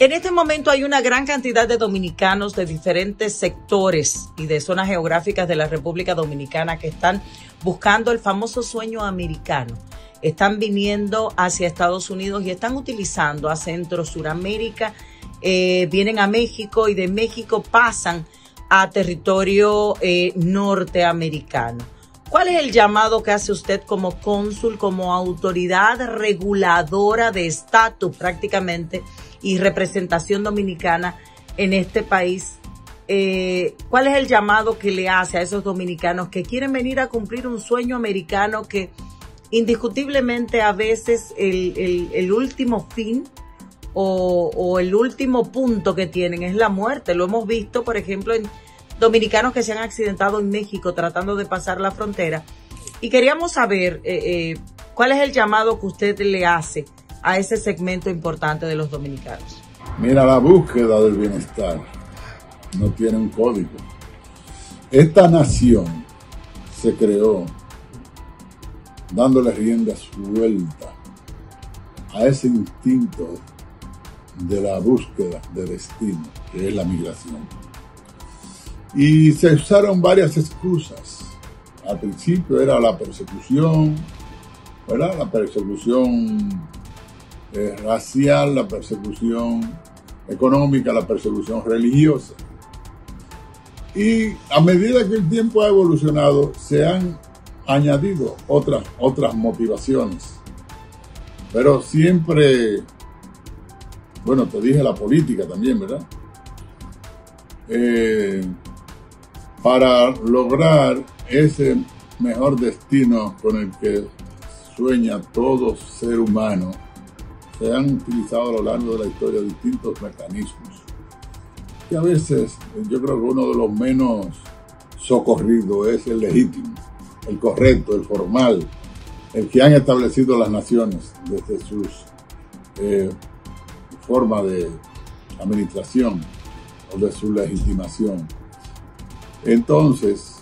En este momento hay una gran cantidad de dominicanos de diferentes sectores y de zonas geográficas de la República Dominicana que están buscando el famoso sueño americano. Están viniendo hacia Estados Unidos y están utilizando a Centro Suramérica, eh, vienen a México y de México pasan a territorio eh, norteamericano. ¿Cuál es el llamado que hace usted como cónsul, como autoridad reguladora de estatus prácticamente y representación dominicana en este país? Eh, ¿Cuál es el llamado que le hace a esos dominicanos que quieren venir a cumplir un sueño americano que indiscutiblemente a veces el, último fin o, o, el último punto que tienen es la muerte? Lo hemos visto, por ejemplo, en dominicanos que se han accidentado en México tratando de pasar la frontera. Y queríamos saber eh, eh, cuál es el llamado que usted le hace a ese segmento importante de los dominicanos. Mira, la búsqueda del bienestar no tiene un código. Esta nación se creó dándole rienda suelta a ese instinto de la búsqueda de destino, que es la migración. Y se usaron varias excusas. Al principio era la persecución, ¿verdad? La persecución eh, racial, la persecución económica, la persecución religiosa. Y a medida que el tiempo ha evolucionado, se han añadido otras, otras motivaciones. Pero siempre, bueno, te dije la política también, ¿verdad? Eh, para lograr ese mejor destino con el que sueña todo ser humano, se han utilizado a lo largo de la historia distintos mecanismos. Y a veces yo creo que uno de los menos socorridos es el legítimo, el correcto, el formal, el que han establecido las naciones desde sus eh, formas de administración o de su legitimación. Entonces,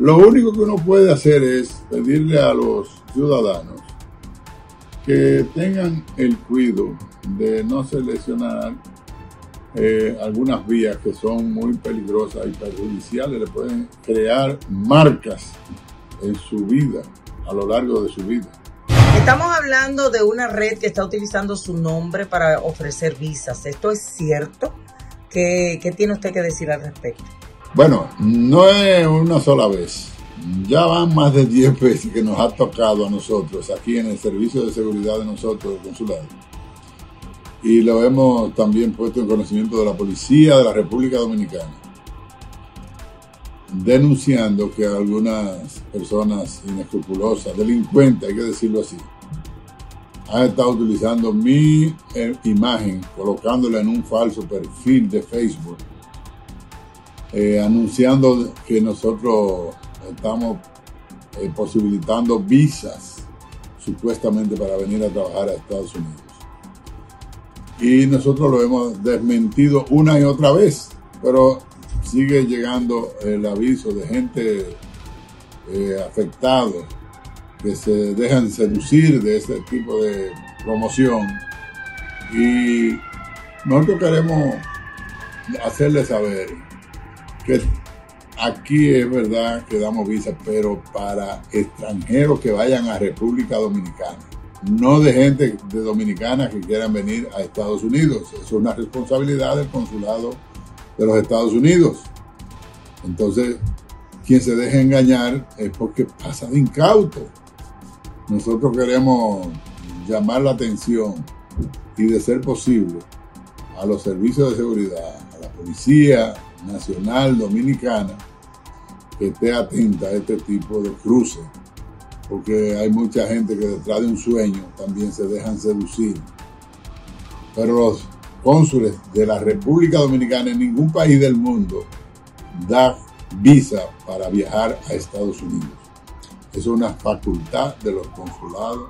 lo único que uno puede hacer es pedirle a los ciudadanos que tengan el cuidado de no seleccionar eh, algunas vías que son muy peligrosas y perjudiciales, le pueden crear marcas en su vida, a lo largo de su vida. Estamos hablando de una red que está utilizando su nombre para ofrecer visas. ¿Esto es cierto? ¿Qué, qué tiene usted que decir al respecto? Bueno, no es una sola vez. Ya van más de 10 veces que nos ha tocado a nosotros aquí en el servicio de seguridad de nosotros, el consulado. Y lo hemos también puesto en conocimiento de la policía de la República Dominicana, denunciando que algunas personas inescrupulosas, delincuentes, hay que decirlo así, han estado utilizando mi eh, imagen, colocándola en un falso perfil de Facebook eh, anunciando que nosotros estamos eh, posibilitando visas supuestamente para venir a trabajar a Estados Unidos. Y nosotros lo hemos desmentido una y otra vez, pero sigue llegando el aviso de gente eh, afectada que se dejan seducir de este tipo de promoción y nosotros queremos hacerles saber que aquí es verdad que damos visa, pero para extranjeros que vayan a República Dominicana, no de gente de dominicana que quieran venir a Estados Unidos. Es una responsabilidad del consulado de los Estados Unidos. Entonces, quien se deja engañar es porque pasa de incauto. Nosotros queremos llamar la atención y de ser posible a los servicios de seguridad, a la policía, nacional dominicana esté atenta a este tipo de cruces, porque hay mucha gente que detrás de un sueño también se dejan seducir. Pero los cónsules de la República Dominicana en ningún país del mundo da visa para viajar a Estados Unidos. Es una facultad de los consulados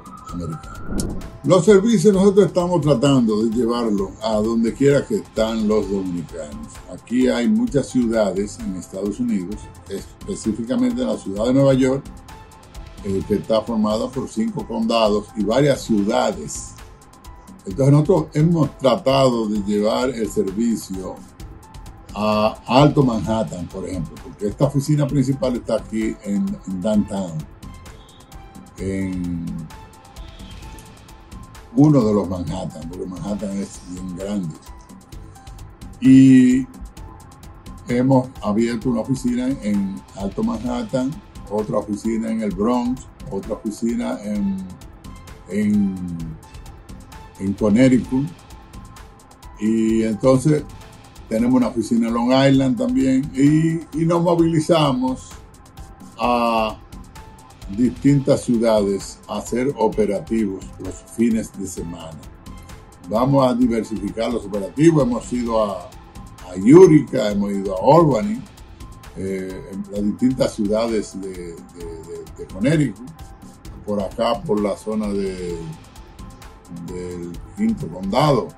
los servicios nosotros estamos tratando de llevarlo a donde quiera que están los dominicanos. Aquí hay muchas ciudades en Estados Unidos, específicamente en la ciudad de Nueva York, eh, que está formada por cinco condados y varias ciudades Entonces nosotros hemos tratado de llevar el servicio a Alto Manhattan, por ejemplo, porque esta oficina principal está aquí en, Downtown, uno de los Manhattan, porque Manhattan es bien grande. Y hemos abierto una oficina en Alto Manhattan, otra oficina en el Bronx, otra oficina en, en, en Connecticut. Y entonces tenemos una oficina en Long Island también y, y nos movilizamos a distintas ciudades a hacer operativos los fines de semana. Vamos a diversificar los operativos, hemos ido a, a Utica, hemos ido a Albany, eh, las distintas ciudades de, de, de, Connecticut, por acá, por la zona de, del quinto condado,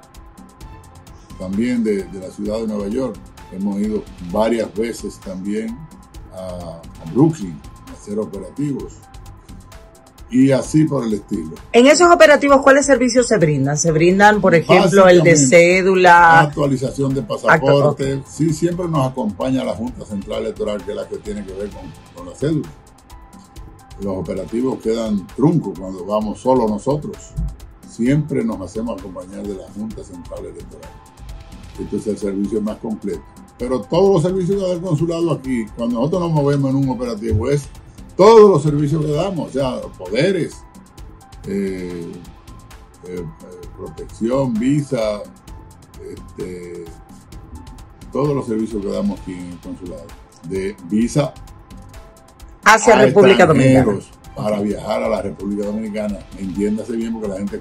también de, la ciudad de Nueva York. Hemos ido varias veces también a, a Brooklyn hacer operativos y así por el estilo. En esos operativos, ¿cuáles servicios se brindan? ¿Se brindan, por ejemplo, el de cédula? Actualización de pasaporte. Acto, sí, siempre nos acompaña la Junta Central Electoral, que es la que tiene que ver con, con la cédula. Los operativos quedan truncos cuando vamos solo nosotros. Siempre nos hacemos acompañar de la Junta Central Electoral. Este es el servicio más completo. Pero todos los servicios del consulado aquí, cuando nosotros nos movemos en un operativo, es todos los servicios que damos, o sea, poderes, eh, eh, protección, visa, este, todos los servicios que damos aquí en el consulado, de visa hacia República Dominicana para viajar a la República Dominicana. Entiéndase bien porque la gente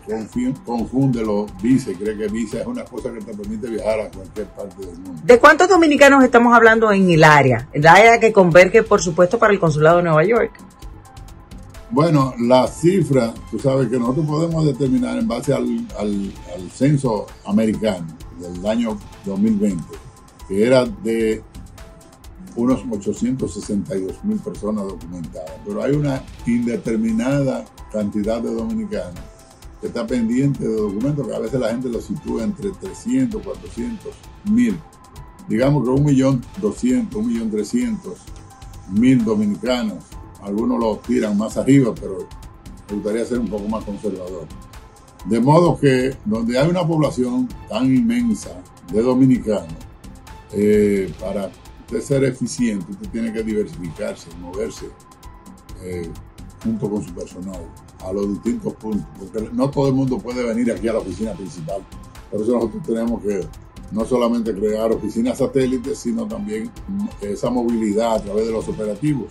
confunde los visa y cree que visa es una cosa que te permite viajar a cualquier parte del mundo. ¿De cuántos dominicanos estamos hablando en el área? El área que converge, por supuesto, para el Consulado de Nueva York. Bueno, la cifra, tú sabes que nosotros podemos determinar en base al, al, al censo americano del año 2020, que era de unos 862 mil personas documentadas, pero hay una indeterminada cantidad de dominicanos que está pendiente de documentos que a veces la gente lo sitúa entre 300, 400 mil. Digamos que un millón doscientos, un millón trescientos mil dominicanos. Algunos lo tiran más arriba, pero me gustaría ser un poco más conservador. De modo que donde hay una población tan inmensa de dominicanos, eh, para usted ser eficiente, usted tiene que diversificarse, moverse eh, junto con su personal a los distintos puntos, porque no todo el mundo puede venir aquí a la oficina principal. Por eso nosotros tenemos que no solamente crear oficinas satélites, sino también esa movilidad a través de los operativos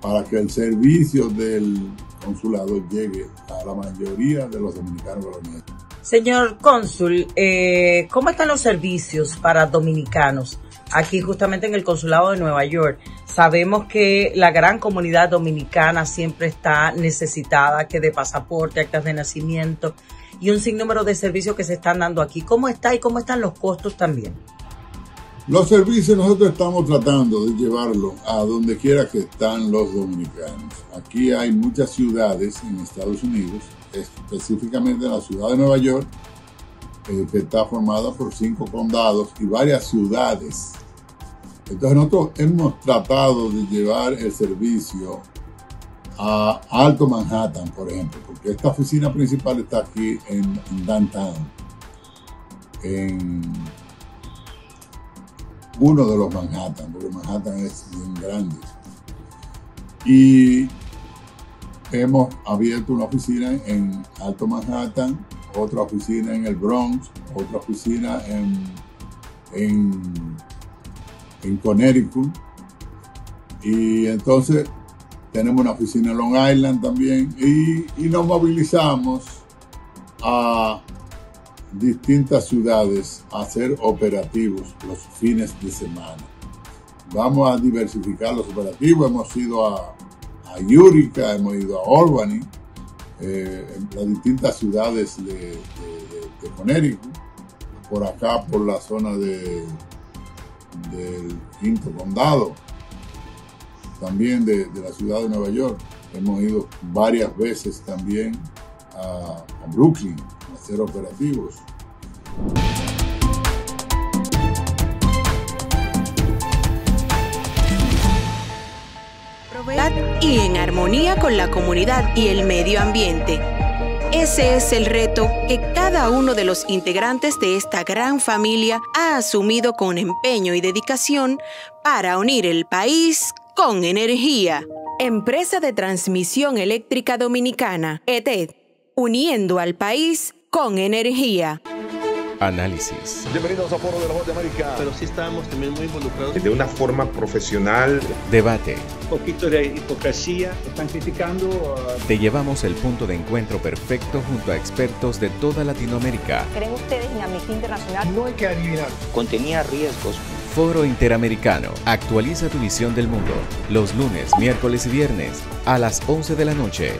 para que el servicio del consulado llegue a la mayoría de los dominicanos coloniales. Señor cónsul, eh, ¿cómo están los servicios para dominicanos? Aquí justamente en el Consulado de Nueva York. Sabemos que la gran comunidad dominicana siempre está necesitada que de pasaporte, actas de nacimiento y un sinnúmero de servicios que se están dando aquí. ¿Cómo está y cómo están los costos también? Los servicios nosotros estamos tratando de llevarlo a donde quiera que están los dominicanos. Aquí hay muchas ciudades en Estados Unidos, específicamente en la ciudad de Nueva York, eh, que está formada por cinco condados y varias ciudades entonces nosotros hemos tratado de llevar el servicio a Alto Manhattan, por ejemplo, porque esta oficina principal está aquí en, en Downtown, en uno de los Manhattan, porque Manhattan es bien grande. Y hemos abierto una oficina en Alto Manhattan, otra oficina en el Bronx, otra oficina en, en en Connecticut. Y entonces tenemos una oficina en Long Island también y, y nos movilizamos a distintas ciudades a hacer operativos los fines de semana. Vamos a diversificar los operativos. Hemos ido a, a Utica, hemos ido a Albany, eh, en las distintas ciudades de, de, Connecticut, por acá, por la zona de del quinto condado, también de, la ciudad de Nueva York. Hemos ido varias veces también a Brooklyn a hacer operativos. Y en armonía con la comunidad y el medio ambiente. Ese es el reto que cada uno de los integrantes de esta gran familia ha asumido con empeño y dedicación para unir el país con energía. Empresa de Transmisión Eléctrica Dominicana, ETED, uniendo al país con energía. Análisis. Bienvenidos a Foro de la Voz de América. Pero sí estábamos también muy involucrados. De una forma profesional. Debate. Un poquito de hipocresía. Están criticando. Uh... Te llevamos el punto de encuentro perfecto junto a expertos de toda Latinoamérica. ¿Creen ustedes en Amnistía Internacional? No hay que adivinar. Contenía riesgos. Foro Interamericano. Actualiza tu visión del mundo. Los lunes, miércoles y viernes a las 11 de la noche.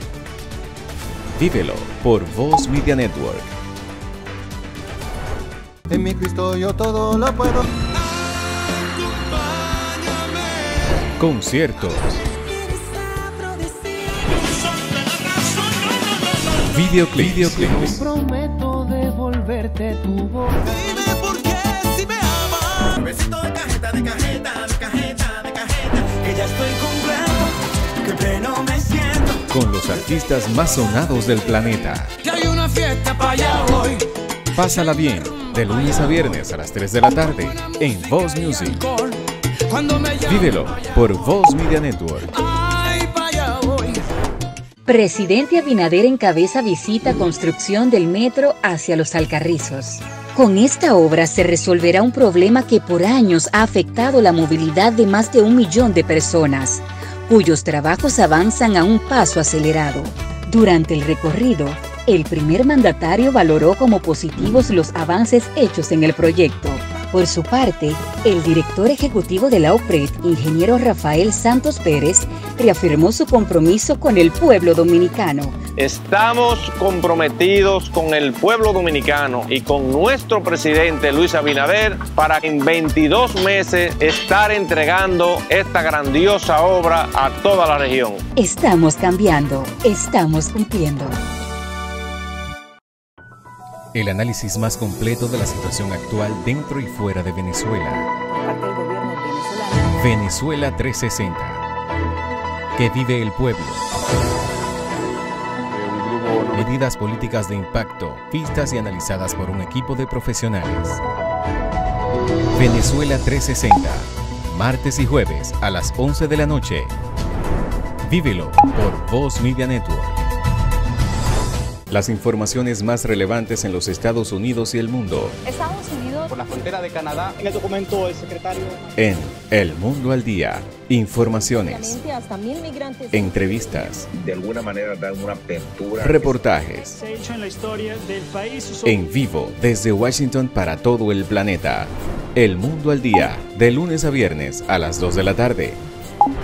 Vívelo por Voz Media Network. En mi Cristo yo todo lo puedo. Conciertos. Videoclips. Videoclips. Prometo devolverte tu voz. Dime por qué si me amas. Besito de cajeta, de cajeta, de cajeta, de cajeta. Que ya estoy completo, que pleno me siento. Con los artistas más sonados del planeta. Que hay una fiesta para allá hoy. Pásala bien, de lunes a viernes a las 3 de la tarde en Voz Music. Vívelo por Voz Media Network. Presidente Abinader encabeza visita construcción del metro hacia los Alcarrizos. Con esta obra se resolverá un problema que por años ha afectado la movilidad de más de un millón de personas, cuyos trabajos avanzan a un paso acelerado. Durante el recorrido, el primer mandatario valoró como positivos los avances hechos en el proyecto. Por su parte, el director ejecutivo de la OPRED, ingeniero Rafael Santos Pérez, reafirmó su compromiso con el pueblo dominicano. Estamos comprometidos con el pueblo dominicano y con nuestro presidente Luis Abinader para en 22 meses estar entregando esta grandiosa obra a toda la región. Estamos cambiando, estamos cumpliendo. El análisis más completo de la situación actual dentro y fuera de Venezuela. Venezuela 360. Que vive el pueblo. Medidas políticas de impacto, vistas y analizadas por un equipo de profesionales. Venezuela 360. Martes y jueves a las 11 de la noche. Vívelo por Voz Media Network. Las informaciones más relevantes en los Estados Unidos y el mundo. Estados Unidos. Por la frontera de Canadá. En el documento del secretario. En El Mundo al Día. Informaciones. Hasta mil migrantes. Entrevistas. De alguna manera dan una apertura. Reportajes. Se ha hecho en la historia del país. En vivo desde Washington para todo el planeta. El Mundo al Día. De lunes a viernes a las 2 de la tarde.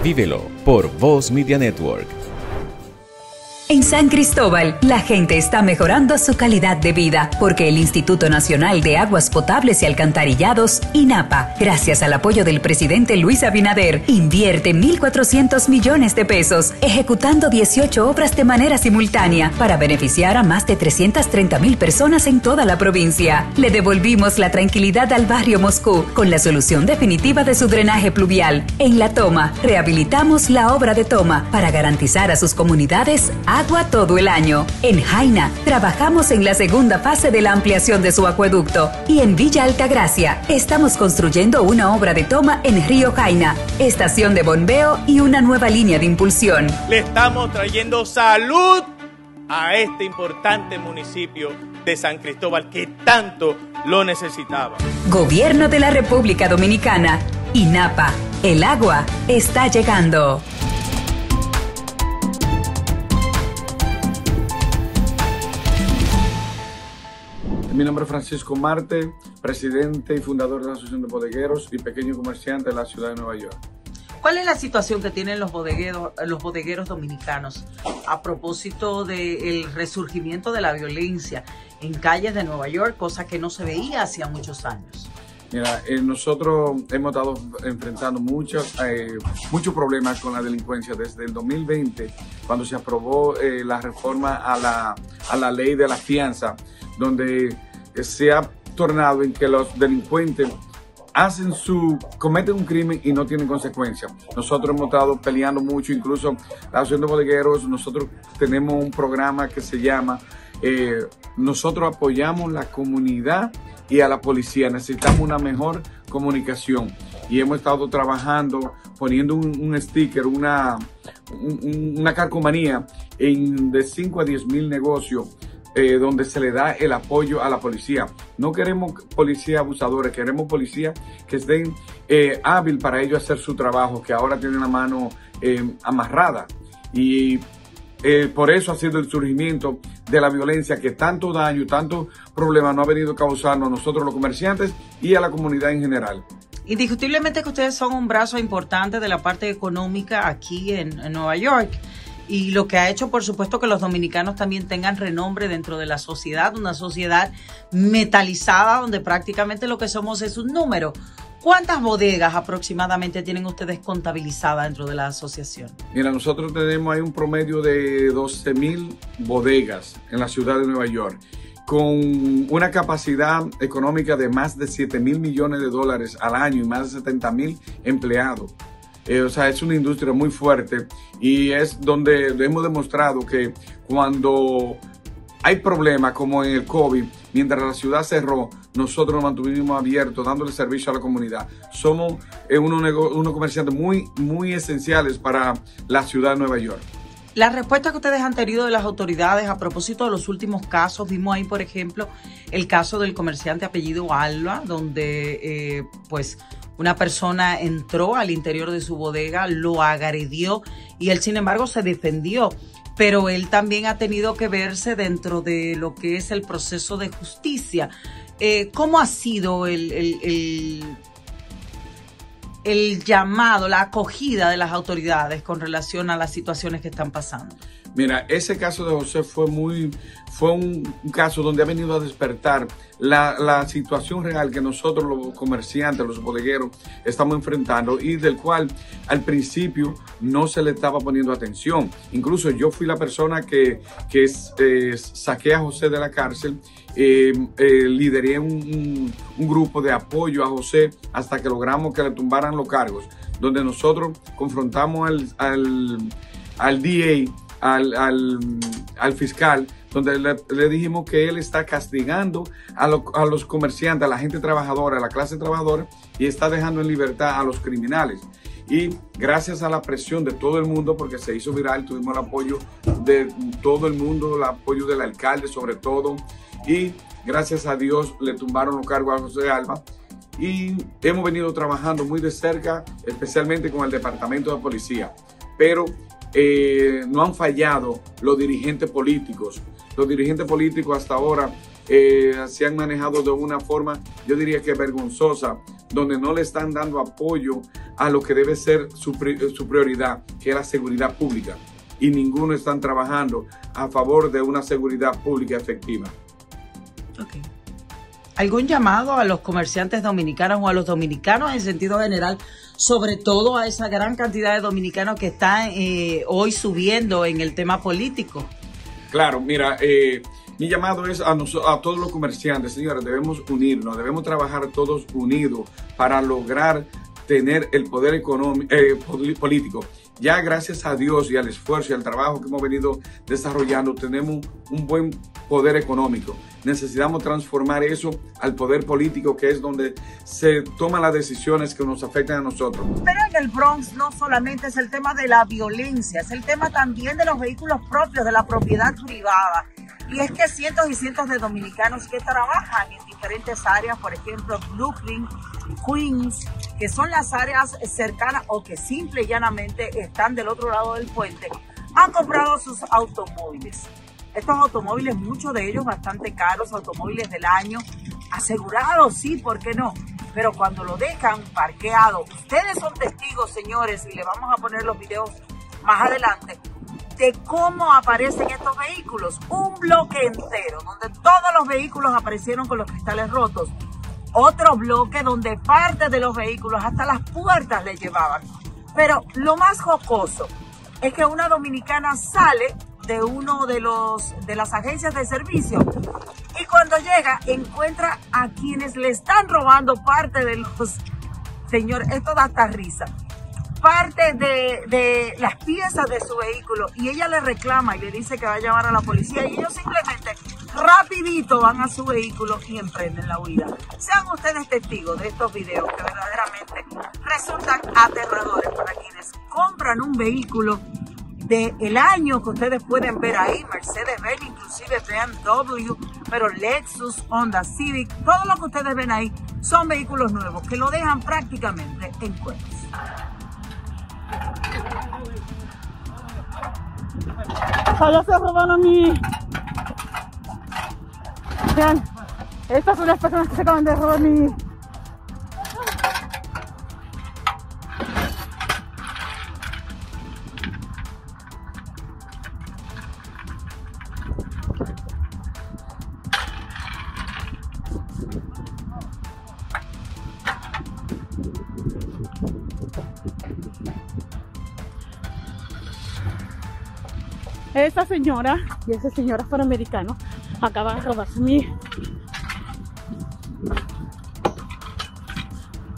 Vívelo por Voz Media Network. En San Cristóbal, la gente está mejorando su calidad de vida porque el Instituto Nacional de Aguas Potables y Alcantarillados, INAPA, gracias al apoyo del presidente Luis Abinader, invierte 1.400 millones de pesos ejecutando 18 obras de manera simultánea para beneficiar a más de 330 mil personas en toda la provincia. Le devolvimos la tranquilidad al barrio Moscú con la solución definitiva de su drenaje pluvial. En La Toma, rehabilitamos la obra de Toma para garantizar a sus comunidades agua todo el año. En Jaina, trabajamos en la segunda fase de la ampliación de su acueducto. Y en Villa Altagracia, estamos construyendo una obra de toma en Río Jaina, estación de bombeo y una nueva línea de impulsión. Le estamos trayendo salud a este importante municipio de San Cristóbal que tanto lo necesitaba. Gobierno de la República Dominicana. INAPA. El agua está llegando. Mi nombre es Francisco Marte, presidente y fundador de la Asociación de Bodegueros y Pequeños Comerciantes de la ciudad de Nueva York. ¿Cuál es la situación que tienen los bodegueros, los bodegueros dominicanos a propósito del resurgimiento de la violencia en calles de Nueva York, cosa que no se veía hacía muchos años? Mira, eh, nosotros hemos estado enfrentando muchos, eh, muchos problemas con la delincuencia desde el 2020, cuando se aprobó eh, la reforma a la, a la ley de la fianza, donde se ha tornado en que los delincuentes hacen su, cometen un crimen y no tienen consecuencias. Nosotros hemos estado peleando mucho, incluso la Asociación de Bodegueros, nosotros tenemos un programa que se llama eh, Nosotros apoyamos la comunidad y a la policía. Necesitamos una mejor comunicación y hemos estado trabajando poniendo un, sticker, una, un, una carcomanía en de 5 a 10 mil negocios eh, donde se le da el apoyo a la policía. No queremos policía abusadores, queremos policía que estén eh, hábil para ellos hacer su trabajo, que ahora tienen la mano eh, amarrada. Y eh, por eso ha sido el surgimiento de la violencia que tanto daño, tanto problema no ha venido causando a nosotros los comerciantes y a la comunidad en general. Indiscutiblemente que ustedes son un brazo importante de la parte económica aquí en Nueva York y lo que ha hecho, por supuesto, que los dominicanos también tengan renombre dentro de la sociedad, una sociedad metalizada donde prácticamente lo que somos es un número. ¿Cuántas bodegas aproximadamente tienen ustedes contabilizadas dentro de la asociación? Mira, nosotros tenemos ahí un promedio de 12 mil bodegas en la ciudad de Nueva York con una capacidad económica de más de 7 mil millones de dólares al año y más de 70 mil empleados. Eh, o sea, es una industria muy fuerte y es donde hemos demostrado que cuando hay problemas como en el COVID, mientras la ciudad cerró, nosotros nos mantuvimos abiertos, dándole servicio a la comunidad. Somos eh, unos, unos comerciantes muy, muy esenciales para la ciudad de Nueva York. La respuesta que ustedes han tenido de las autoridades a propósito de los últimos casos, vimos ahí, por ejemplo, el caso del comerciante apellido Alba, donde eh, pues una persona entró al interior de su bodega, lo agredió y él, sin embargo, se defendió. Pero él también ha tenido que verse dentro de lo que es el proceso de justicia. Eh, ¿Cómo ha sido el, el, el llamado, la acogida de las autoridades con relación a las situaciones que están pasando? Mira, ese caso de José fue muy, fue un caso donde ha venido a despertar la, situación real que nosotros los comerciantes, los bodegueros, estamos enfrentando y del cual al principio no se le estaba poniendo atención. Incluso yo fui la persona que, que eh, saqué a José de la cárcel, eh, eh, lideré un, grupo de apoyo a José hasta que logramos que le tumbaran los cargos, donde nosotros confrontamos al, al, al DA al, al, al fiscal, donde le, dijimos que él está castigando a, a, los comerciantes, a la gente trabajadora, a la clase trabajadora, y está dejando en libertad a los criminales. Y gracias a la presión de todo el mundo, porque se hizo viral, tuvimos el apoyo de todo el mundo, el apoyo del alcalde sobre todo, y gracias a Dios le tumbaron los cargos a José Alba. Y hemos venido trabajando muy de cerca, especialmente con el Departamento de Policía. Pero eh, no han fallado los dirigentes políticos. Los dirigentes políticos hasta ahora eh, se han manejado de una forma, yo diría que vergonzosa, donde no le están dando apoyo a lo que debe ser su, su prioridad, que es la seguridad pública. Y ninguno están trabajando a favor de una seguridad pública efectiva. Okay. ¿Algún llamado a los comerciantes dominicanos o a los dominicanos en sentido general sobre todo a esa gran cantidad de dominicanos que están eh, hoy subiendo en el tema político. Claro, mira, eh, mi llamado es a, a, todos los comerciantes, señores, debemos unirnos, debemos trabajar todos unidos para lograr tener el poder económico, eh, político. Ya gracias a Dios y al esfuerzo y al trabajo que hemos venido desarrollando, tenemos un buen poder económico. Necesitamos transformar eso al poder político, que es donde se toman las decisiones que nos afectan a nosotros. Pero en el Bronx no solamente es el tema de la violencia, es el tema también de los vehículos propios, de la propiedad privada. Y es que cientos y cientos de dominicanos que trabajan en diferentes áreas, por ejemplo, Brooklyn, Queens, que son las áreas cercanas o que simple y llanamente están del otro lado del puente, han comprado sus automóviles. Estos automóviles, muchos de ellos bastante caros, automóviles del año, asegurados, sí, ¿por qué no? Pero cuando lo dejan parqueado, ustedes son testigos, señores, y le vamos a poner los videos más adelante, de cómo aparecen estos vehículos. Un bloque entero, donde todos los vehículos aparecieron con los cristales rotos. otro bloque donde parte de los vehículos hasta las puertas le llevaban. Pero lo más jocoso es que una dominicana sale de uno de los de las agencias de servicio y cuando llega encuentra a quienes le están robando parte de los señor, esto da hasta risa parte de, de, las piezas de su vehículo y ella le reclama y le dice que va a llamar a la policía y ellos simplemente rapidito van a su vehículo y emprenden la huida. Sean ustedes testigos de estos videos que verdaderamente resultan aterradores para quienes compran un vehículo del el año que ustedes pueden ver ahí, Mercedes-Benz, inclusive BMW, pero Lexus, Honda Civic, todo lo que ustedes ven ahí son vehículos nuevos que lo dejan prácticamente en cuentas. Allá se robaron mí. Vean, estas son las personas que se acaban de robar mi. Esa señora y ese señor afroamericano acaban de robarse mi.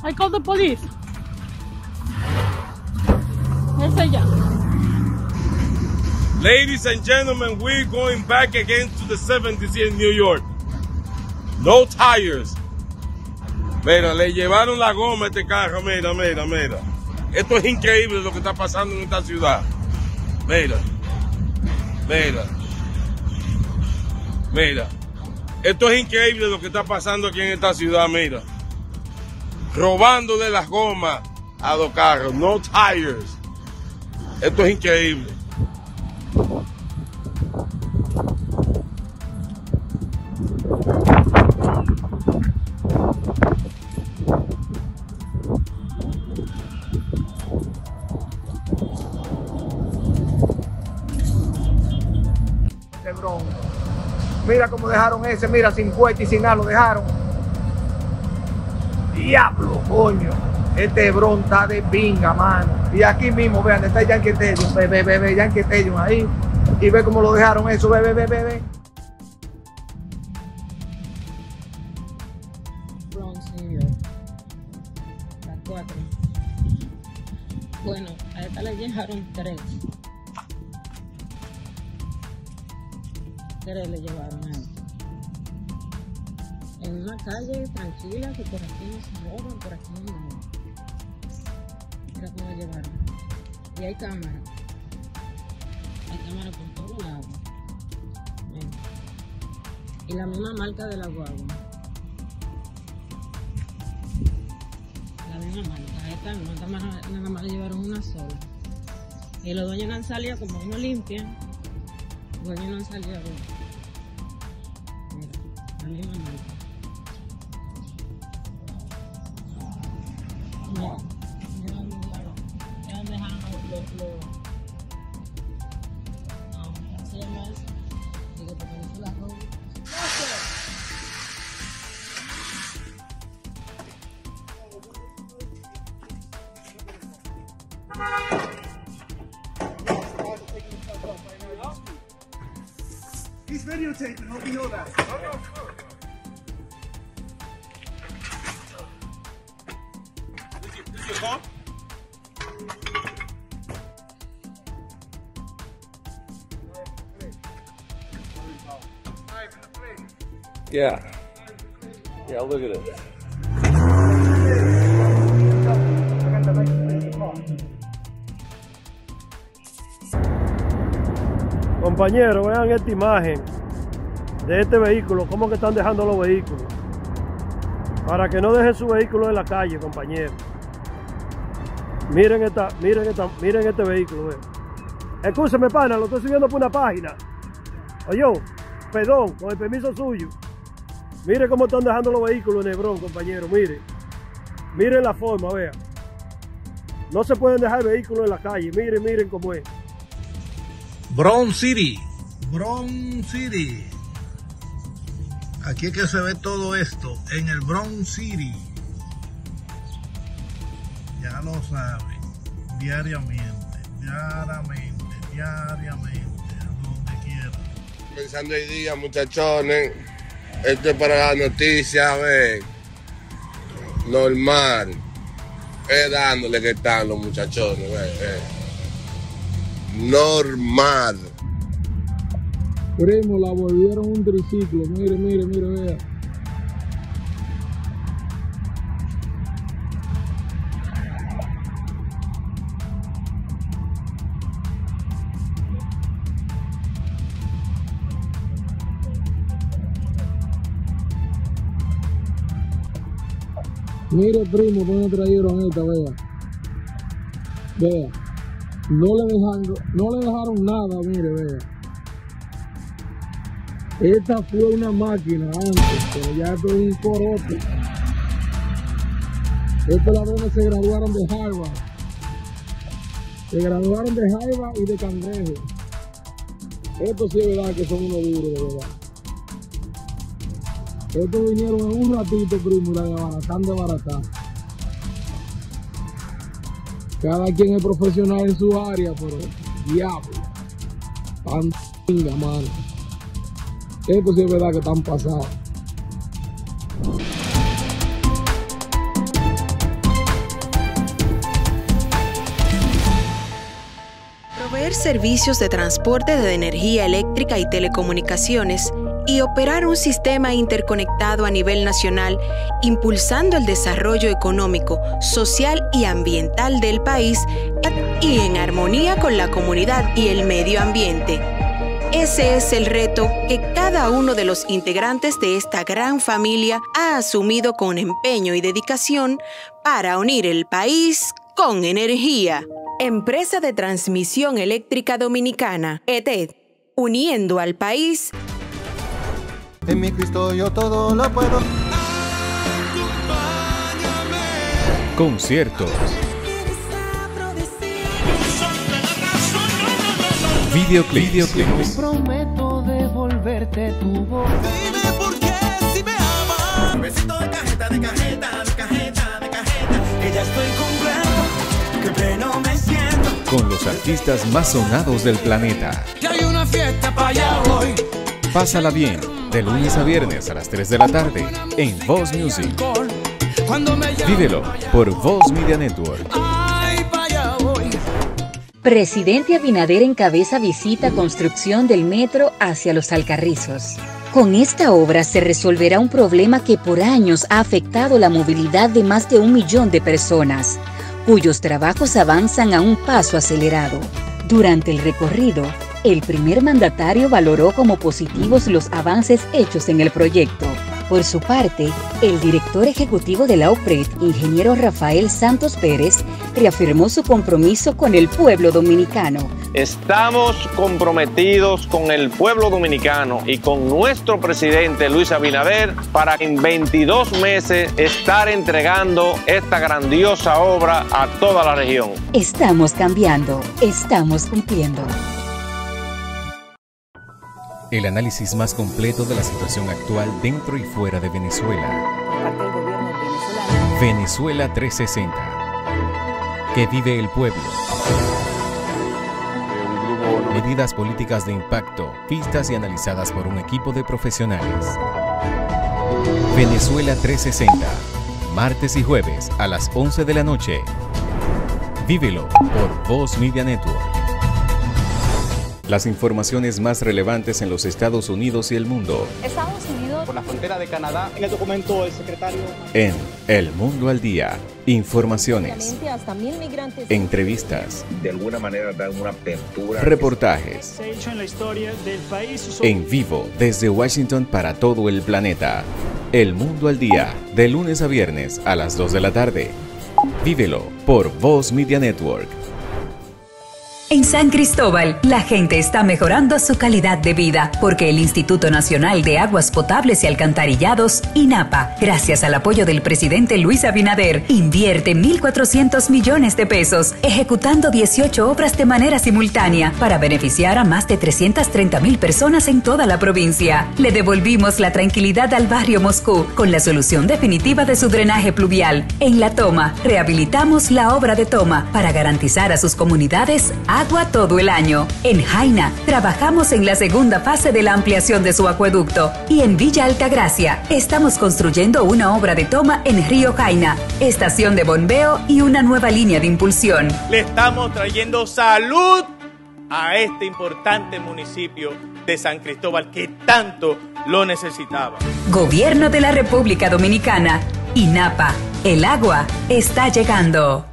I called the police. Es ella. Ladies and gentlemen, we're going back again to the 70s here in New York. No tires. Mira, le llevaron la goma a este carro. Mira, mira, mira. Esto es increíble lo que está pasando en esta ciudad. Mira. Mira. Mira. Esto es increíble lo que está pasando aquí en esta ciudad, mira. Robando de las gomas a los carros. No tires. Esto es increíble. Dejaron ese, mira, sin puerta y sin nada lo dejaron. Diablo, coño. Este bron está de pinga, mano. Y aquí mismo, vean, está Yankee Stadium, ve, ve, ve, ve, Yankee Stadium ahí. Y ve cómo lo dejaron eso, ve, ve, ve, ve, ve. Cuatro. Bueno, a esta le llevaron tres. Tres le llevaron a él. En una calle tranquila que por aquí no se roban, por aquí no. Mira cómo llevaron. Y hay cámara. Hay cámara por todos lados. Y la misma marca de la guagua. La misma marca. Esta no, esta más- nada más le llevaron una sola. Y los dueños no han salido como uno limpia. Los dueños no han salido. Mira, la misma marca. Yeah. Yeah, look at it. Compañeros, vean esta imagen de este vehículo, cómo que están dejando los vehículos. Para que no dejen su vehículo en la calle, compañeros. Miren esta, miren esta, miren este vehículo. Escúcheme, pana, lo estoy subiendo por una página. Oye, perdón, con el permiso suyo. Miren cómo están dejando los vehículos en Hebrón, compañeros, miren. Miren la forma, vean. No se pueden dejar vehículos en la calle, miren, miren cómo es. Bronx City. Bronx City. Aquí es que se ve todo esto, en el Bronx City. Ya lo saben, diariamente, diariamente, diariamente, a donde quieran. Pensando hoy día, muchachones. Esto es para la noticia, ver. Normal. Es dándole que están los muchachones, ve, eh. Normal. Primo, la volvieron un triciclo. Mire, mire, mire, vea. Mire, primo, cómo trajeron esta, vea. Vea. No le dejaron, no le dejaron nada, mire, vea. Esta fue una máquina antes, pero ya esto es un corote. Estos ladrones se graduaron de Harvard. Se graduaron de Harvard y de Cangrejo. Esto sí es verdad que son unos duros, de verdad. Estos vinieron en un ratito, primo, de baratar, de baratar. Cada quien es profesional en su área, pero diablo. Tan pinga, mano. Esto sí es verdad que están pasados. Proveer servicios de transporte de energía eléctrica y telecomunicaciones y operar un sistema interconectado a nivel nacional, impulsando el desarrollo económico, social y ambiental del país y en armonía con la comunidad y el medio ambiente. Ese es el reto que cada uno de los integrantes de esta gran familia ha asumido con empeño y dedicación para unir el país con energía. Empresa de Transmisión Eléctrica Dominicana, ETED, uniendo al país En mi Cristo yo todo lo puedo. Conciertos. Videoclips. Videoclips. Prometo devolverte tu voz. Dime por qué si me amas. Besito de cajeta, de cajeta, de cajeta, de cajeta. Que ya estoy completo, que pleno me siento. Con los artistas más sonados del planeta. Que hay una fiesta para allá voy. Pásala bien, de lunes a viernes a las 3 de la tarde, en Voz Music. Vívelo por Voz Media Network. Presidente Abinader encabeza visita construcción del metro hacia los Alcarrizos. Con esta obra se resolverá un problema que por años ha afectado la movilidad de más de un millón de personas, cuyos trabajos avanzan a un paso acelerado. Durante el recorrido, el primer mandatario valoró como positivos los avances hechos en el proyecto. Por su parte, el director ejecutivo de la OPRED, ingeniero Rafael Santos Pérez, reafirmó su compromiso con el pueblo dominicano. Estamos comprometidos con el pueblo dominicano y con nuestro presidente Luis Abinader para en 22 meses estar entregando esta grandiosa obra a toda la región. Estamos cambiando, estamos cumpliendo. El análisis más completo de la situación actual dentro y fuera de Venezuela. Venezuela 360. Que vive el pueblo. Medidas políticas de impacto, vistas y analizadas por un equipo de profesionales. Venezuela 360. Martes y jueves a las 11 de la noche. Vívelo por Voz Media Network. Las informaciones más relevantes en los Estados Unidos y el mundo Estados Unidos. Por la frontera de Canadá. En el documento el secretario. en El Mundo al Día. Informaciones, hasta mil migrantes. entrevistas, De alguna manera dan una apertura. reportajes Se ha hecho en la historia del país. en vivo desde Washington para todo el planeta. El Mundo al Día, de lunes a viernes a las 2 de la tarde. Vívelo por Voz Media Network. En San Cristóbal, la gente está mejorando su calidad de vida porque el Instituto Nacional de Aguas Potables y Alcantarillados, INAPA, gracias al apoyo del presidente Luis Abinader, invierte 1.400 millones de pesos, ejecutando 18 obras de manera simultánea para beneficiar a más de 330 mil personas en toda la provincia. Le devolvimos la tranquilidad al barrio Moscú con la solución definitiva de su drenaje pluvial. En La Toma, rehabilitamos la obra de Toma para garantizar a sus comunidades agua todo el año. En Jaina, trabajamos en la segunda fase de la ampliación de su acueducto. Y en Villa Altagracia, estamos construyendo una obra de toma en Río Jaina, estación de bombeo y una nueva línea de impulsión. Le estamos trayendo salud a este importante municipio de San Cristóbal que tanto lo necesitaba. Gobierno de la República Dominicana. INAPA. El agua está llegando.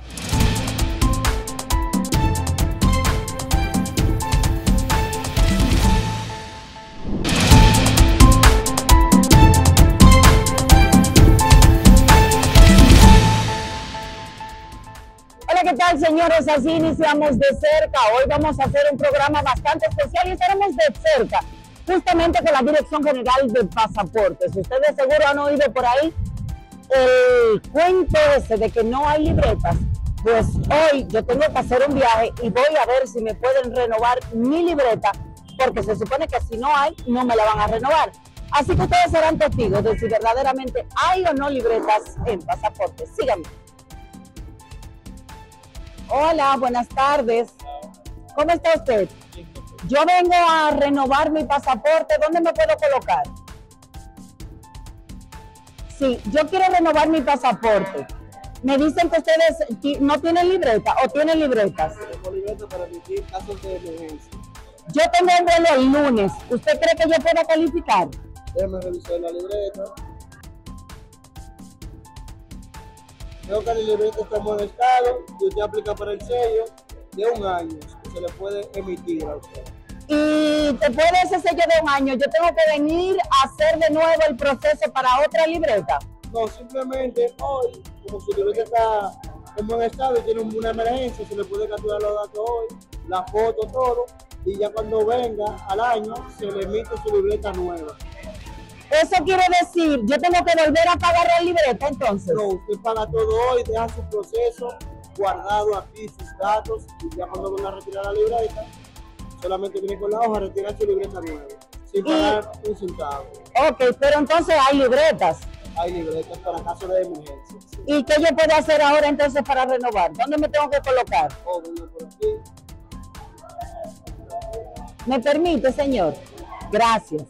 Hola, ¿qué tal, señores? Así iniciamos de cerca. Hoy vamos a hacer un programa bastante especial y estaremos de cerca, justamente con la Dirección General de Pasaportes. Ustedes seguro han oído por ahí el cuento ese de que no hay libretas. Pues hoy yo tengo que hacer un viaje y voy a ver si me pueden renovar mi libreta, porque se supone que si no hay, no me la van a renovar. Así que ustedes serán testigos de si verdaderamente hay o no libretas en pasaportes. Síganme. Hola, buenas tardes. ¿Cómo está usted? Yo vengo a renovar mi pasaporte. ¿Dónde me puedo colocar? Sí, yo quiero renovar mi pasaporte. Me dicen que ustedes no tienen libreta o tienen libretas. Yo tengo un vuelo el lunes. ¿Usted cree que yo pueda calificar? Déjame revisar la libreta. Creo que la libreta está en buen estado y usted aplica para el sello de un año que se le puede emitir a usted. Y después de ese sello de un año, yo tengo que venir a hacer de nuevo el proceso para otra libreta. No, simplemente hoy, como su libreta está en buen estado y tiene una emergencia, se le puede capturar los datos hoy, la foto, todo, y ya cuando venga al año se le emite su libreta nueva. Eso quiere decir, yo tengo que volver a pagar la libreta entonces. No, usted paga todo hoy, deja su proceso guardado aquí, sus datos, y ya cuando venga a retirar la libreta, solamente viene con la hoja a retirar su libreta nueva, sin Y- pagar un centavo. Ok, pero entonces hay libretas. Hay libretas para caso de emergencia. ¿Y qué yo puedo hacer ahora entonces para renovar? ¿Dónde me tengo que colocar? Oh, venga por aquí. ¿Me permite, señor? Gracias.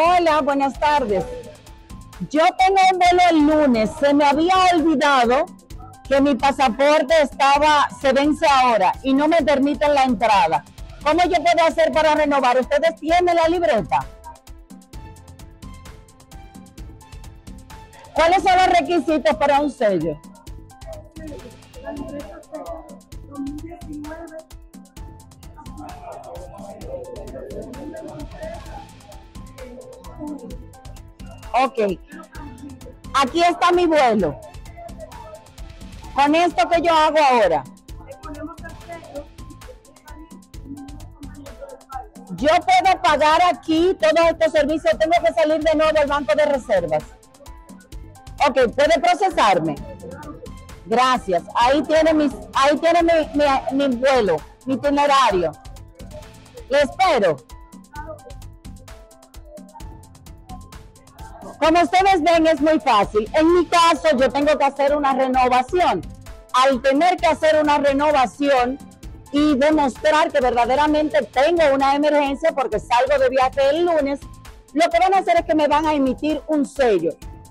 Hola, buenas tardes. Yo tengo un vuelo el lunes. Se me había olvidado que mi pasaporte estaba, se vence ahora y no me permiten la entrada. ¿Cómo yo puedo hacer para renovar? ¿Ustedes tienen la libreta? ¿Cuáles son los requisitos para un sello? Ok. Aquí está mi vuelo. Con esto que yo hago ahora. Yo puedo pagar aquí todos estos servicios. Tengo que salir de nuevo al banco de reservas. Ok, puede procesarme. Gracias. Ahí tiene, mis, ahí tiene mi, mi- mi vuelo, mi itinerario. Le espero. Como ustedes ven, es muy fácil. En mi caso, yo tengo que hacer una renovación. Al tener que hacer una renovación y demostrar que verdaderamente tengo una emergencia porque salgo de viaje el lunes, lo que van a hacer es que me van a emitir un sello.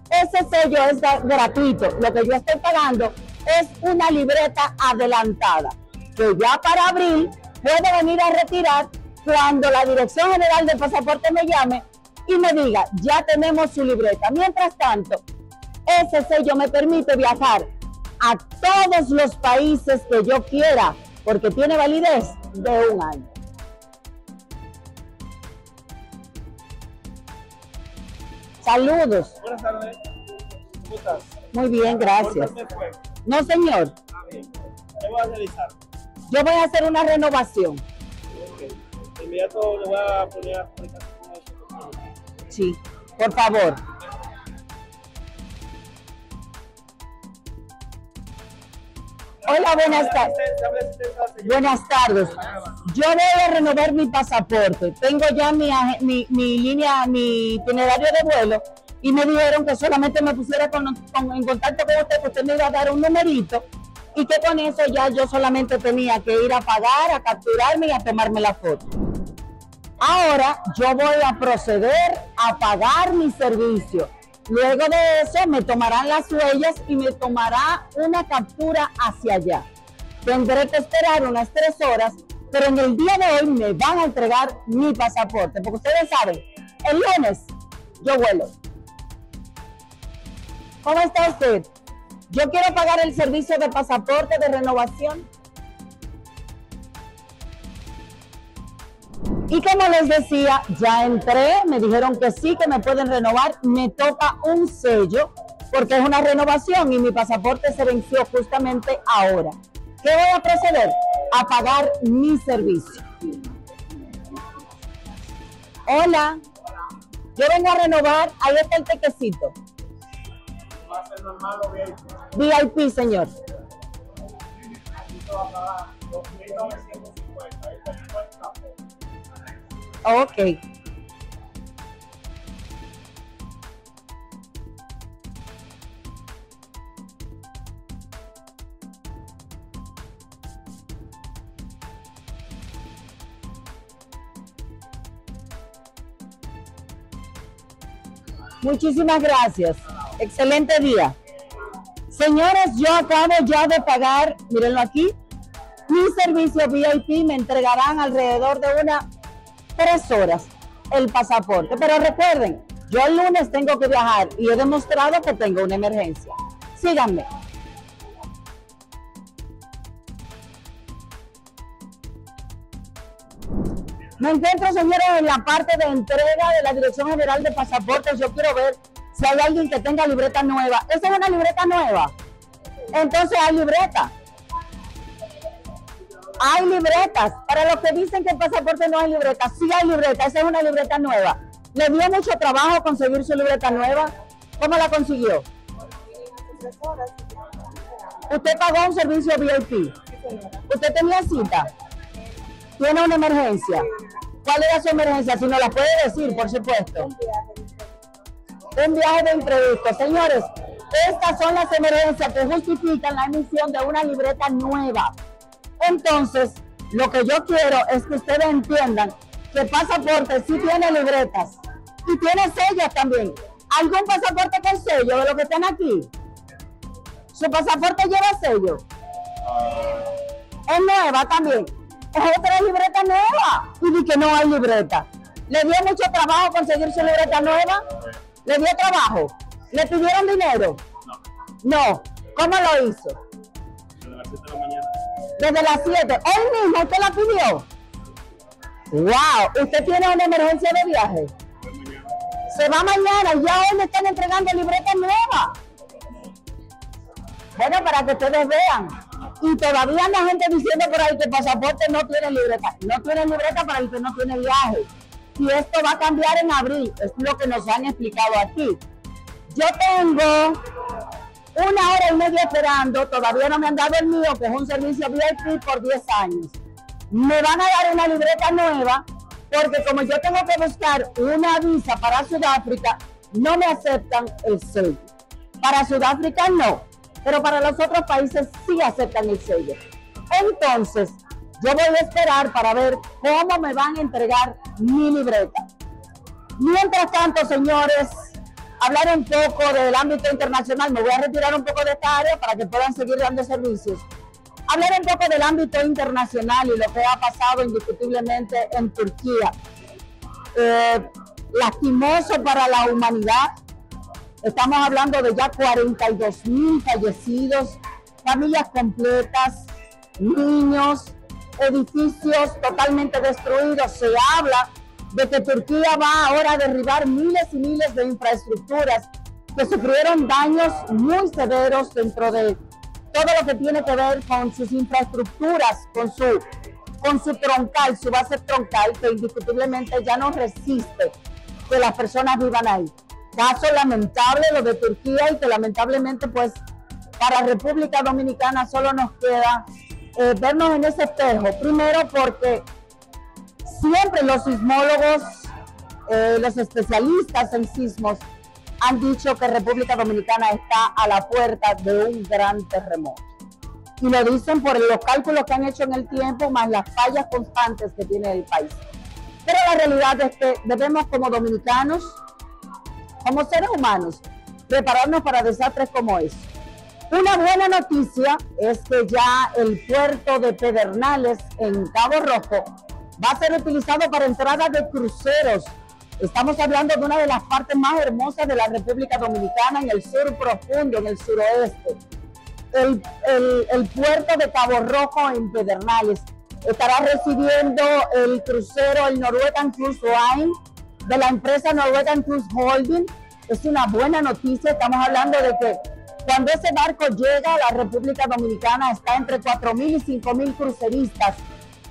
Ese sello es gra- gratuito. Lo que yo estoy pagando es una libreta adelantada, que ya para abril puedo venir a retirar cuando la Dirección General del Pasaporte me llame y me diga, ya tenemos su libreta. Mientras tanto, Ese sello me permite viajar a todos los países que yo quiera, porque tiene validez de un año. Saludos. Buenas tardes. ¿Cómo estás? Muy bien, gracias. No, señor. ¿Qué voy a realizar? Yo voy a hacer una renovación. De inmediato le voy a poner a. Sí, por favor. Hola, buenas tardes. Buenas tardes. Yo voy a renovar mi pasaporte. Tengo ya mi, mi, mi línea, mi itinerario de vuelo y me dijeron que solamente me pusiera con, con- en contacto con usted, que usted me iba a dar un numerito y que con eso ya yo solamente tenía que ir a pagar, a capturarme y a tomarme la foto. Ahora yo voy a proceder a pagar mi servicio. Luego de eso me tomarán las huellas y me tomará una captura hacia allá. Tendré que esperar unas tres horas, pero en el día de hoy me van a entregar mi pasaporte, porque ustedes saben, el lunes yo vuelo. ¿Cómo está usted? Yo quiero pagar el servicio de pasaporte de renovación. Y como les decía, ya entré, me dijeron que sí, que me pueden renovar. Me toca un sello porque es una renovación y mi pasaporte se venció justamente ahora. ¿Qué voy a proceder? A pagar mi servicio. Hola, yo vengo a renovar, ahí está el tequecito. ¿Va a? VIP, señor. Ok. Muchísimas gracias. Excelente día. Señores, yo acabo ya de pagar, mírenlo aquí, mi servicio VIP me entregarán alrededor de una tres horas el pasaporte. Pero recuerden, yo el lunes tengo que viajar y he demostrado que tengo una emergencia. Síganme. Me encuentro, señores, en la parte de entrega de la Dirección General de Pasaportes. Yo quiero ver si hay alguien que tenga libreta nueva. ¿Esa es una libreta nueva? Entonces hay libreta. Hay libretas. Para los que dicen que el pasaporte no hay libreta, sí hay libreta. Esa es una libreta nueva. ¿Le dio mucho trabajo conseguir su libreta nueva? ¿Cómo la consiguió? Usted pagó un servicio VIP. Usted tenía cita. Tiene una emergencia. ¿Cuál era su emergencia? Si no la puede decir, por supuesto. Un viaje de imprevisto. Señores, estas son las emergencias que justifican la emisión de una libreta nueva. Entonces, lo que yo quiero es que ustedes entiendan que pasaporte sí tiene libretas y tiene sellos también. ¿Algún pasaporte con sello de los que están aquí? ¿Su pasaporte lleva sello? Es nueva también. Es otra libreta nueva. Y di que no hay libreta. ¿Le dio mucho trabajo conseguir su libreta nueva? ¿Le dio trabajo? ¿Le pidieron dinero? No. ¿Cómo lo hizo? Desde las 7. Él mismo, usted la pidió. Wow, usted tiene una emergencia de viaje. Se va mañana, ya hoy le están entregando libreta nueva. Bueno, para que ustedes vean. Y todavía hay gente diciendo por ahí que el pasaporte no tiene libreta. No tiene libreta para el que no tiene viaje. Y esto va a cambiar en abril. Es lo que nos han explicado aquí. Yo tengo una hora y media esperando, todavía no me han dado el mío, que es un servicio VIP por 10 años. Me van a dar una libreta nueva, porque como yo tengo que buscar una visa para Sudáfrica, no me aceptan el sello. Para Sudáfrica no, pero para los otros países sí aceptan el sello. Entonces, yo voy a esperar para ver cómo me van a entregar mi libreta. Mientras tanto, señores, hablar un poco del ámbito internacional. Me voy a retirar un poco de esta área para que puedan seguir dando servicios. Hablar un poco del ámbito internacional y lo que ha pasado indiscutiblemente en Turquía. Eh, lastimoso para la humanidad, Estamos hablando de ya 42 mil fallecidos, familias completas, niños, edificios totalmente destruidos. Se habla de que Turquía va ahora a derribar miles y miles de infraestructuras que sufrieron daños muy severos dentro de todo lo que tiene que ver con sus infraestructuras, con su, con su troncal, su base troncal, que indiscutiblemente ya no resiste que las personas vivan ahí. Caso lamentable lo de Turquía y que lamentablemente pues para República Dominicana solo nos queda eh, vernos en ese espejo. Primero porque siempre los sismólogos, eh, los especialistas en sismos han dicho que República Dominicana está a la puerta de un gran terremoto. Y lo dicen por los cálculos que han hecho en el tiempo, más las fallas constantes que tiene el país. Pero la realidad es que debemos como dominicanos, como seres humanos, prepararnos para desastres como eso. Una buena noticia es que ya el puerto de Pedernales en Cabo Rojo va a ser utilizado para entrada de cruceros. Estamos hablando de una de las partes más hermosas de la República Dominicana en el sur profundo, en el suroeste. El, el, el puerto de Cabo Rojo en Pedernales estará recibiendo el crucero, el Norwegian Cruise Line de la empresa Norwegian Cruise Holding. Es una buena noticia, estamos hablando de que cuando ese barco llega a la República Dominicana está entre 4.000 y 5.000 cruceristas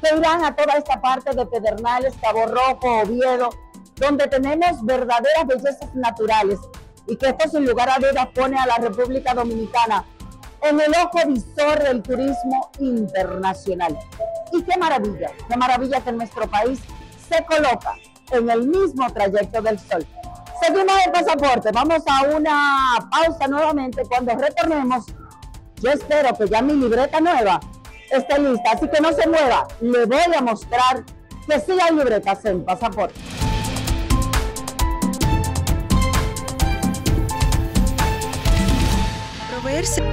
que irán a toda esta parte de Pedernales, Cabo Rojo, Oviedo, donde tenemos verdaderas bellezas naturales y que esto sin lugar a dudas pone a la República Dominicana en el ojo visor del turismo internacional. Y qué maravilla, qué maravilla que nuestro país se coloca en el mismo trayecto del sol. Seguimos el pasaporte, vamos a una pausa nuevamente. Cuando retornemos, yo espero que ya mi libreta nueva esté lista, así que no se mueva. Le voy a mostrar que sí hay libretas en pasaporte.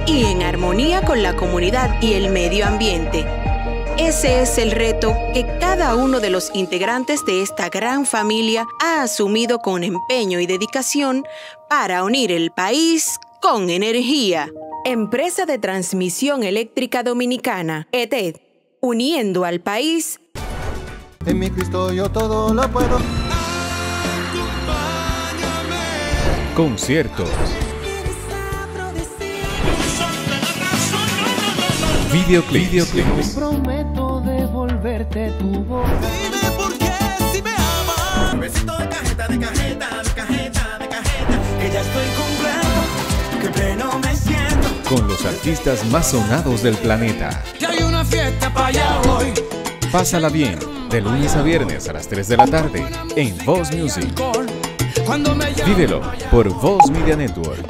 Y en armonía con la comunidad y el medio ambiente. Ese es el reto que cada uno de los integrantes de esta gran familia ha asumido con empeño y dedicación para unir el país con energía. Empresa de Transmisión Eléctrica Dominicana, ETED, uniendo al país. En mi Cristo yo todo lo puedo. Conciertos. Videoclips. Videoclips. Prometo devolverte tu voz. Dime por qué si me amas. Besito de cajeta, de cajeta, de cajeta, de cajeta. Que ya estoy completo, me siento. Con los artistas más sonados del planeta. Que hay una fiesta para allá hoy. Pásala bien, de lunes a viernes a las 3 de la tarde, en Voz Music. Vívelo por Voz Media Network.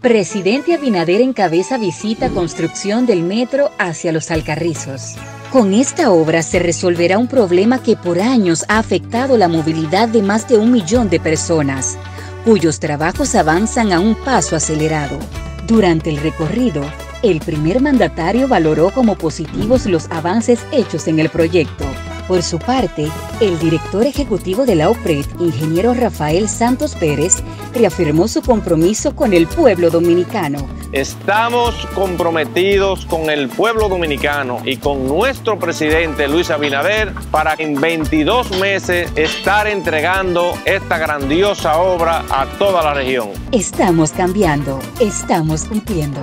Presidente Abinader encabeza visita construcción del metro hacia los Alcarrizos. Con esta obra se resolverá un problema que por años ha afectado la movilidad de más de un millón de personas, cuyos trabajos avanzan a un paso acelerado. Durante el recorrido, el primer mandatario valoró como positivos los avances hechos en el proyecto. Por su parte, el director ejecutivo de la OPRED, ingeniero Rafael Santos Pérez, reafirmó su compromiso con el pueblo dominicano. Estamos comprometidos con el pueblo dominicano y con nuestro presidente Luis Abinader para en 22 meses estar entregando esta grandiosa obra a toda la región. Estamos cambiando, estamos cumpliendo.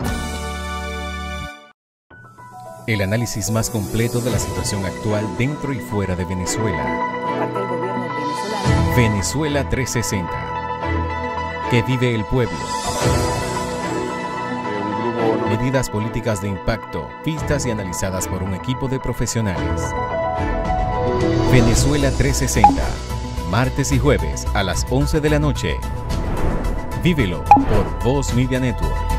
El análisis más completo de la situación actual dentro y fuera de Venezuela. Venezuela 360. Que vive el pueblo. Medidas políticas de impacto, vistas y analizadas por un equipo de profesionales. Venezuela 360. Martes y jueves a las 11 de la noche. Vívelo por Voz Media Network.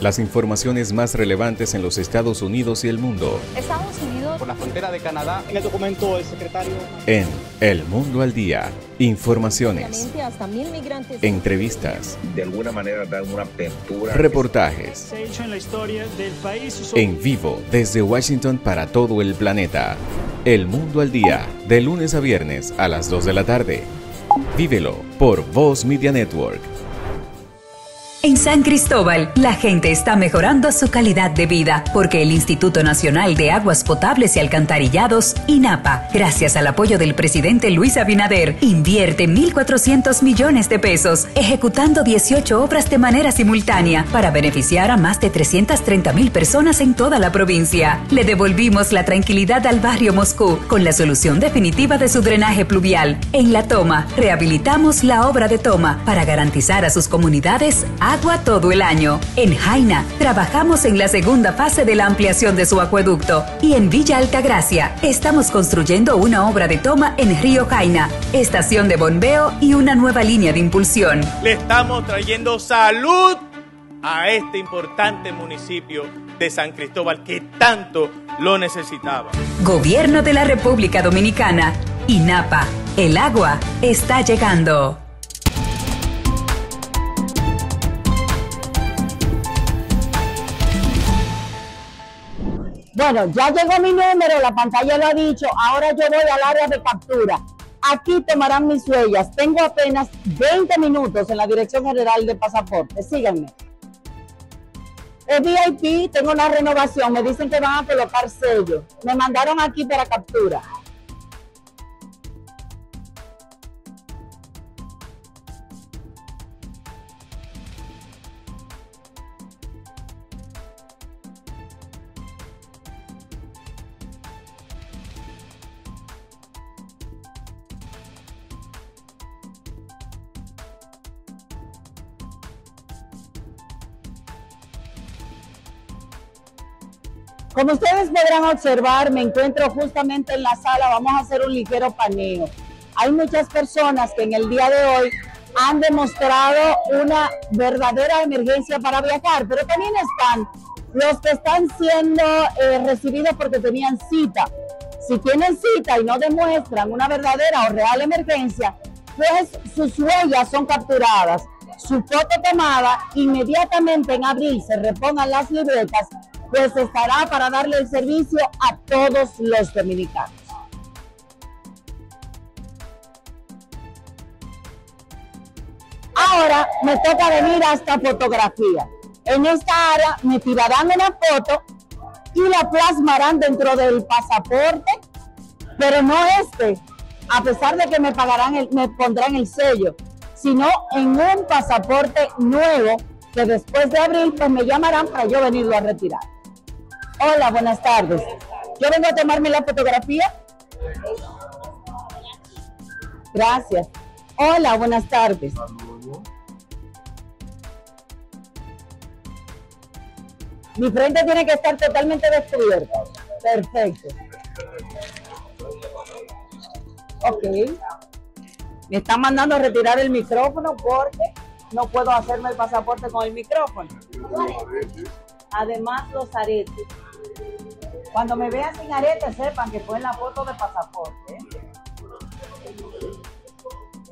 Las informaciones más relevantes en los Estados Unidos y el mundo Estados Unidos Por la frontera de Canadá, en el documento del secretario. en El Mundo al Día. Informaciones, obviamente, hasta mil migrantes. entrevistas, De alguna manera dar una apertura. reportajes Se ha hecho en la historia del país. en vivo desde Washington para todo el planeta. El Mundo al Día, de lunes a viernes a las 2 de la tarde. Vívelo por Voz Media Network. En San Cristóbal, la gente está mejorando su calidad de vida porque el Instituto Nacional de Aguas Potables y Alcantarillados, INAPA, gracias al apoyo del presidente Luis Abinader, invierte 1.400 millones de pesos, ejecutando 18 obras de manera simultánea para beneficiar a más de 330 mil personas en toda la provincia. Le devolvimos la tranquilidad al barrio Moscú con la solución definitiva de su drenaje pluvial. En La Toma, rehabilitamos la obra de Toma para garantizar a sus comunidades agua todo el año. En Jaina, trabajamos en la segunda fase de la ampliación de su acueducto. Y en Villa Altagracia, estamos construyendo una obra de toma en Río Jaina, estación de bombeo y una nueva línea de impulsión. Le estamos trayendo salud a este importante municipio de San Cristóbal que tanto lo necesitaba. Gobierno de la República Dominicana, INAPA, el agua está llegando. Bueno, ya llegó mi número, la pantalla lo ha dicho, ahora yo voy al área de captura. Aquí tomarán mis huellas. Tengo apenas 20 minutos en la Dirección General de Pasaporte. Síganme. Es VIP, tengo una renovación. Me dicen que van a colocar sello. Me mandaron aquí para captura. Como ustedes podrán observar, me encuentro justamente en la sala. Vamos a hacer un ligero paneo. Hay muchas personas que en el día de hoy han demostrado una verdadera emergencia para viajar, pero también están los que están siendo eh, recibidos porque tenían cita. Si tienen cita y no demuestran una verdadera o real emergencia, pues sus huellas son capturadas, su foto tomada, inmediatamente en abril se repongan las libretas pues estará para darle el servicio a todos los dominicanos. Ahora me toca venir hasta fotografía. En esta área me tirarán una foto y la plasmarán dentro del pasaporte, pero no este, a pesar de que me pagarán, el, me pondrán el sello, sino en un pasaporte nuevo que después de abril pues me llamarán para yo venirlo a retirar. Hola, buenas tardes. Yo vengo a tomarme la fotografía. Gracias. Hola, buenas tardes. Mi frente tiene que estar totalmente descubierta. Perfecto. Ok. Me están mandando a retirar el micrófono porque no puedo hacerme el pasaporte con el micrófono. Además, los aretes. Cuando me vean sin aretes, sepan que fue en la foto de pasaporte. ¿eh?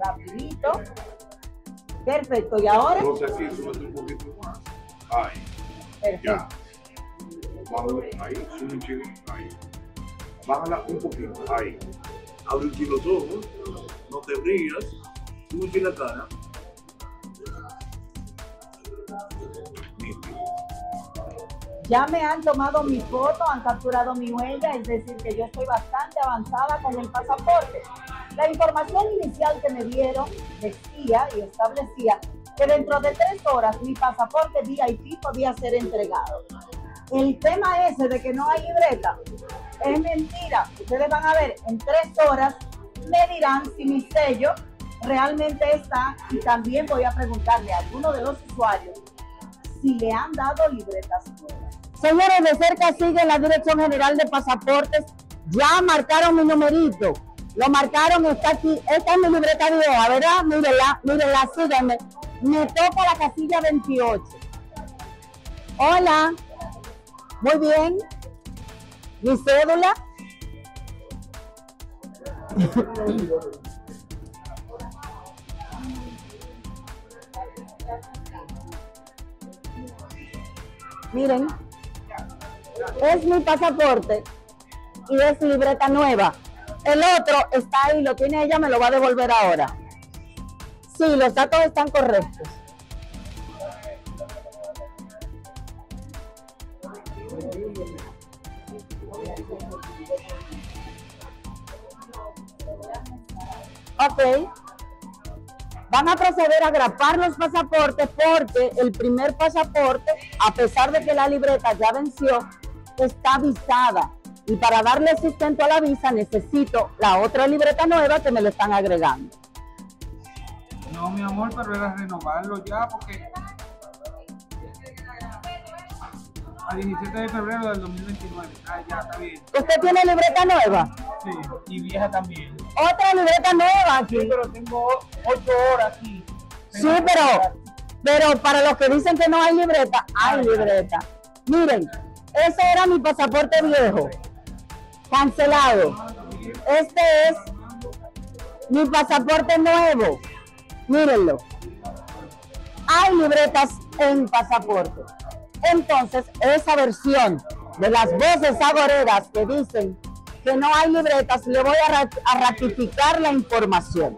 Rapidito. Perfecto. ¿Y ahora? Entonces aquí, súbete un poquito más. Ahí. Ya. Ahí, sube un chile. Ahí. Bájala un poquito. Ahí. Abre un los ojos. No te rías. Sube un la cara. Ya me han tomado mi foto, han capturado mi huella, es decir, que yo estoy bastante avanzada con el pasaporte. La información inicial que me dieron decía y establecía que dentro de tres horas mi pasaporte VIP podía ser entregado. El tema ese de que no hay libreta es mentira. Ustedes van a ver, en tres horas me dirán si mi sello realmente está y también voy a preguntarle a alguno de los usuarios si le han dado libretas nuevas. Señores, de cerca sigue la Dirección General de Pasaportes. Ya marcaron mi numerito. Lo marcaron, está aquí. Esta es mi libreta vieja, ¿verdad? Mírenla, mírenla, síganme. Me toca la casilla 28. Hola. Muy bien. Mi cédula. Miren, es mi pasaporte y es libreta nueva. El otro está ahí, lo tiene ella, me lo va a devolver ahora. Sí, los datos están correctos. Ok. Van a proceder a grapar los pasaportes porque el primer pasaporte, a pesar de que la libreta ya venció, está visada. Y para darle sustento a la visa necesito la otra libreta nueva que me lo están agregando. No, mi amor, pero era renovarlo ya porque a 17 de febrero del 2029. Ah, ya, está bien. ¿Usted tiene libreta nueva? Sí, y vieja también. Otra libreta nueva aquí. Sí, pero tengo 8 horas aquí. Sí, pero, pero para los que dicen que no hay libreta, hay libreta. Miren, ese era mi pasaporte viejo, cancelado. Este es mi pasaporte nuevo. Mírenlo. Hay libretas en pasaporte. Entonces, esa versión de las voces agoreras que dicen que no hay libretas, le voy a, a ratificar la información.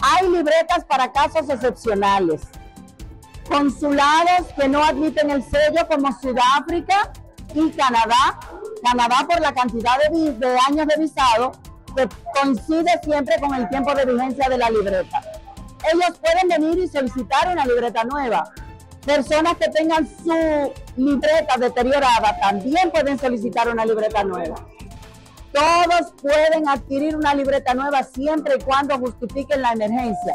Hay libretas para casos excepcionales. Consulados que no admiten el sello como Sudáfrica y Canadá. Canadá por la cantidad de, años de visado que coincide siempre con el tiempo de vigencia de la libreta. Ellos pueden venir y solicitar una libreta nueva. Personas que tengan su libreta deteriorada también pueden solicitar una libreta nueva. Todos pueden adquirir una libreta nueva siempre y cuando justifiquen la emergencia.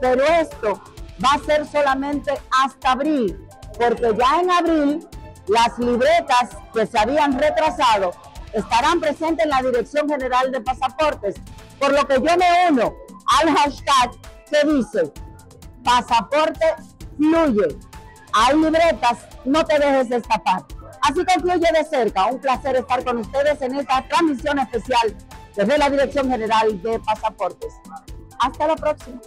Pero esto va a ser solamente hasta abril, porque ya en abril las libretas que se habían retrasado estarán presentes en la Dirección General de Pasaportes, por lo que yo me uno al hashtag que dice pasaporte fluye. Hay libretas, no te dejes escapar. Así concluye de cerca. Un placer estar con ustedes en esta transmisión especial desde la Dirección General de Pasaportes. Hasta la próxima.